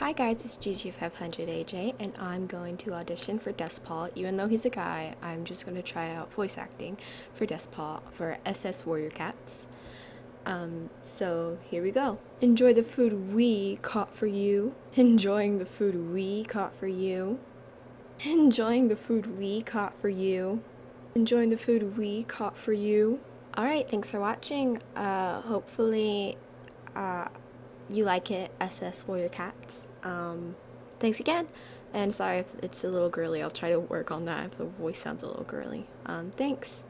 Hi guys, it's GG500AJ and I'm going to audition for Dustpaw. Even though he's a guy, I'm just going to try out voice acting for Dustpaw for SS Warrior Cats. Um, so here we go. Enjoy the food we caught for you. Enjoying the food we caught for you. Enjoying the food we caught for you. Enjoying the food we caught for you. Alright, thanks for watching. Uh, hopefully, uh, you like it, SS Warrior Cats. Um, thanks again, and sorry if it's a little girly. I'll try to work on that if the voice sounds a little girly. Um, thanks.